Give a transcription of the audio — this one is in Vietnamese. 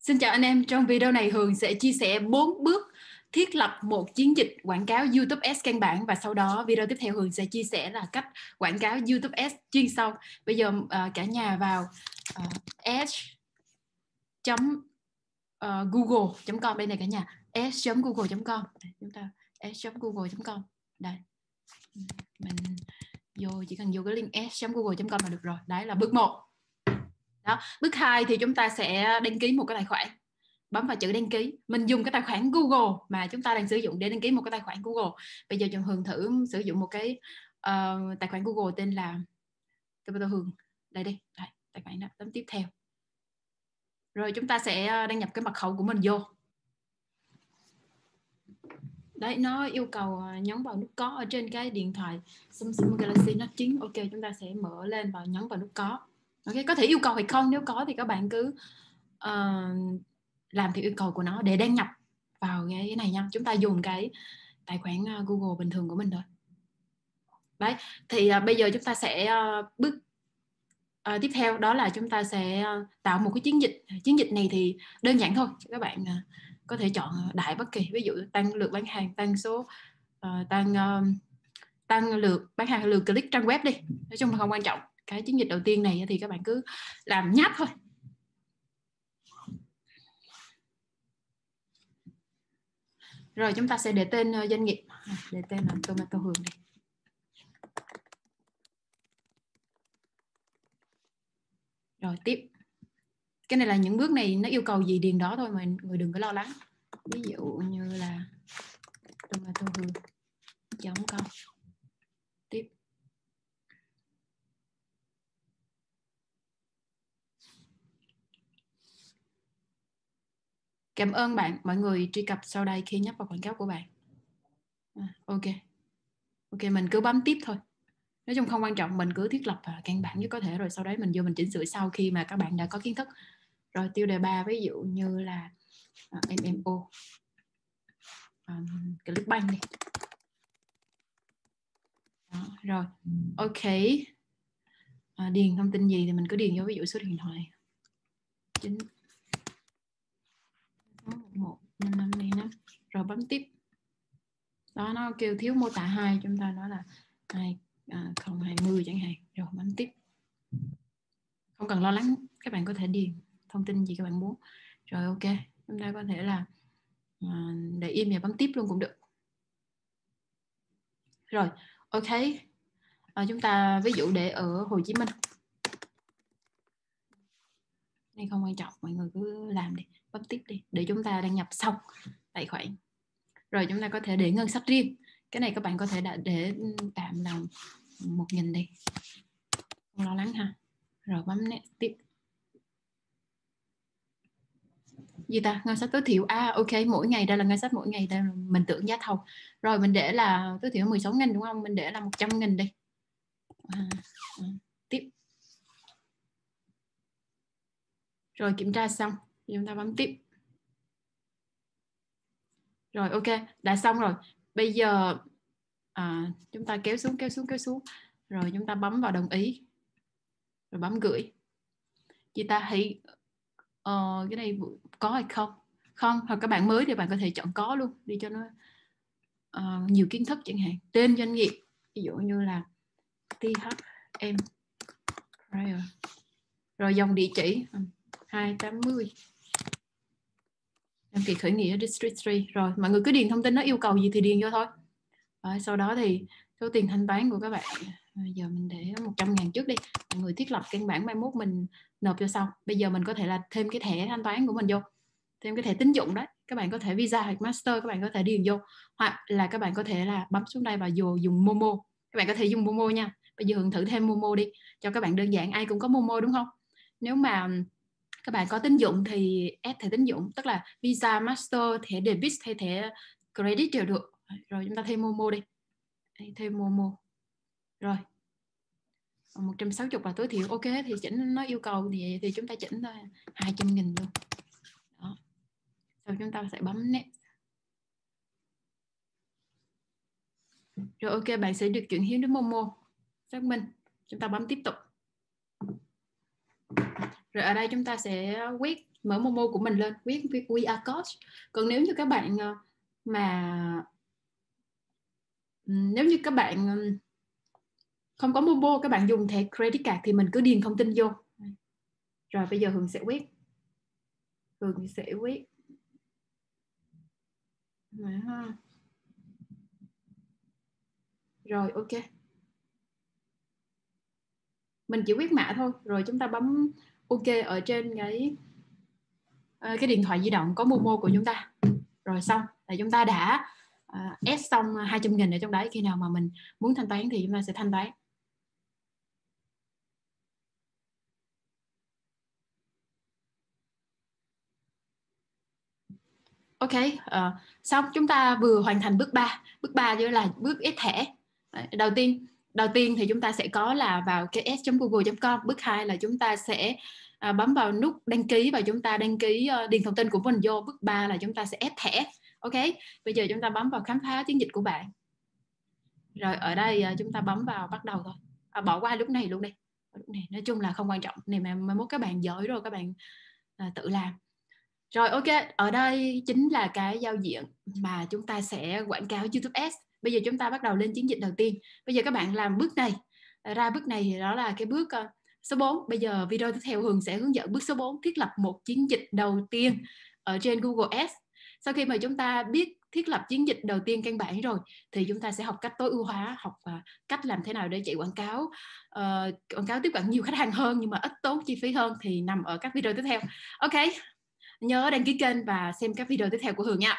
Xin chào anh em, trong video này Hường sẽ chia sẻ 4 bước thiết lập một chiến dịch quảng cáo YouTube Ads căn bản và sau đó video tiếp theo Hường sẽ chia sẻ là cách quảng cáo YouTube Ads chuyên sâu. Bây giờ uh, cả nhà vào uh, ads chấm ờ, uh, google.com đây này cả nhà ads.google.com chúng ta ads.google.com đây. Mình vô chỉ cần vô cái link ads.google.com là được rồi. Đấy là bước 1 đó bước 2 thì chúng ta sẽ đăng ký một cái tài khoản bấm vào chữ đăng ký. Mình dùng cái tài khoản Google mà chúng ta đang sử dụng để đăng ký một cái tài khoản Google. Bây giờ trường Hường thử sử dụng một cái uh, tài khoản Google tên là Capital Hường đây đi. Đây, tài khoản đó bấm tiếp theo. Rồi chúng ta sẽ đăng nhập cái mật khẩu của mình vô. Đấy nó yêu cầu ờ, nhấn vào nút có ở trên cái điện thoại Samsung Galaxy Note 9 ok chúng ta sẽ mở lên và nhấn vào nút có ok có thể yêu cầu hay không nếu có thì các bạn cứ uh, làm theo yêu cầu của nó để đăng nhập vào cái này nha. Chúng ta dùng cái tài khoản ờ, Google bình thường của mình thôi. Đấy thì uh, bây giờ chúng ta sẽ uh, bước uh, tiếp theo đó là chúng ta sẽ tạo một cái chiến dịch. Chiến dịch này thì đơn giản thôi các bạn uh, có thể chọn đại bất kỳ. Ví dụ tăng lượt bán hàng tăng số uh, tăng uh, tăng lượt bán hàng lượt click trang web đi. Nói chung là không quan trọng cái chiến dịch đầu tiên này thì các bạn cứ làm nháp thôi. Rồi, chúng ta sẽ để tên ờ, doanh nghiệp. À, để tên là tomato hường đi. Rồi, tiếp. Cái này là những bước này nó yêu cầu gì điền đó thôi mà người đừng có lo lắng. Ví dụ như là tomato hương chấm câu tiếp Cảm ơn bạn, mọi người truy cập sau đây khi nhấp vào quảng cáo của bạn. À, ok. Ok, mình cứ bấm tiếp thôi. Nói chung không quan trọng, mình cứ thiết lập à, căn bản nhất có thể rồi sau đấy mình vô mình chỉnh sửa sau khi mà các bạn đã có kiến thức. Rồi tiêu đề 3 ví dụ như là à, MMO. Um, Clickbank đi. Đó, rồi, ok. À, điền thông tin gì thì mình cứ điền vô ví dụ số điện thoại. Chính năm năm đi năm rồi bấm tiếp. Đó nó kêu thiếu mô tả hai chúng ta nói là hai à, không hai mươi chẳng hạn. Rồi bấm tiếp. Không cần lo lắng các bạn có thể điền thông tin gì các bạn muốn. Rồi ok. Chúng ta có thể là à, để im và bấm tiếp luôn cũng được. Rồi ok. À, chúng ta ví dụ để ở Hồ Chí Minh hay không quan trọng, mọi người cứ làm đi bấm tiếp đi, để chúng ta đăng nhập xong tài khoản. Rồi chúng ta có thể để ngân sách riêng. Cái này các bạn có thể đã để ừ, tạm là một nghìn đi. Không lo lắng ha. Rồi bấm tiếp. Gì ta? Ngân sách tối thiểu. À ok, mỗi ngày, đây là ngân sách mỗi ngày, đây là mình tưởng giá thầu rồi mình để là, tối thiểu 16 nghìn đúng không? Mình để là 100 nghìn đi à, à, tiếp rồi kiểm tra xong. Chúng ta bấm tiếp. Rồi ok. Đã xong rồi. Bây giờ à, chúng ta kéo xuống kéo xuống kéo xuống. Rồi chúng ta bấm vào đồng ý. Rồi bấm gửi. Chị ta hãy uh, cái này có hay không? Không hoặc các bạn mới thì bạn có thể chọn có luôn. Đi cho nó uh, nhiều kiến thức chẳng hạn. Tên doanh nghiệp. Ví dụ như là THM Prior rồi dòng địa chỉ. 280 đăng ký khởi nghĩa District 3 rồi mọi người cứ điền thông tin nó yêu cầu gì thì điền vô thôi. Rồi, sau đó thì số tiền thanh toán của các bạn. Bây giờ mình để 100 ngàn trước đi. Mọi người thiết lập căn bản mai mốt mình nộp cho sau. Bây giờ mình có thể là thêm cái thẻ thanh toán của mình vô. Thêm cái thẻ tín dụng đấy. Các bạn có thể visa hoặc master các bạn có thể điền vô. Hoặc là các bạn có thể là bấm xuống đây và dù dùng momo. Các bạn có thể dùng momo nha. Bây giờ hưởng thử thêm momo đi cho các bạn đơn giản. Ai cũng có momo đúng không? Nếu mà các bạn có tín dụng thì add thẻ tín dụng, tức là visa, master, thẻ debit hay thẻ credit đều được. Rồi chúng ta thêm momo đi. Thêm momo. Rồi. 160 là tối thiểu. Ok, thì chỉnh nó yêu cầu thì thì chúng ta chỉnh thôi. 200 nghìn luôn. Đó. Sau chúng ta sẽ bấm next. Rồi ok, bạn sẽ được chuyển hiến đến momo. Xác minh. Chúng ta bấm tiếp tục rồi ở đây chúng ta sẽ quét mở Momo của mình lên viết viết we are coach còn nếu như các bạn ờ, mà ừ, nếu như các bạn ừ, không có Momo, các bạn dùng thẻ credit card thì mình cứ điền thông tin vô. Rồi bây giờ Hường sẽ quyết. Hường sẽ quyết. Rồi, ok. Mình chỉ quyết mã thôi, rồi chúng ta bấm ok ở trên cái ờ, cái điện thoại di động có Momo của chúng ta. Rồi xong là chúng ta đã uh, xong 200 nghìn ở trong đấy. Khi nào mà mình muốn thanh toán thì chúng ta sẽ thanh toán. Ok uh, xong chúng ta vừa hoàn thành bước 3 bước 3 chính là bước ép thẻ. Đầu tiên đầu tiên thì chúng ta sẽ có là vào cái s.google.com bước 2 là chúng ta sẽ à, bấm vào nút đăng ký và chúng ta đăng ký uh, điền thông tin của mình vô. Bước 3 là chúng ta sẽ ép thẻ ok? Bây giờ chúng ta bấm vào khám phá chiến dịch của bạn. Rồi ở đây uh, chúng ta bấm vào bắt đầu thôi. À, bỏ qua lúc này luôn đi. Lúc này. Nói chung là không quan trọng. Này mà mai mốt các bạn giỏi rồi các bạn uh, tự làm. Rồi ok, ở đây chính là cái giao diện mà chúng ta sẽ quảng cáo YouTube Ads. Bây giờ chúng ta bắt đầu lên chiến dịch đầu tiên. Bây giờ các bạn làm bước này, ờ, ra bước này thì đó là cái bước ờ, số 4. Bây giờ video tiếp theo Hường sẽ hướng dẫn bước số 4 thiết lập một chiến dịch đầu tiên ở trên Google Ads. Sau khi mà chúng ta biết thiết lập chiến dịch đầu tiên căn bản rồi thì chúng ta sẽ học cách tối ưu hóa học ờ, cách làm thế nào để chạy quảng cáo uh, quảng cáo tiếp cận nhiều khách hàng hơn nhưng mà ít tốn chi phí hơn thì nằm ở các video tiếp theo ok nhớ đăng ký kênh và xem các video tiếp theo của Hường nha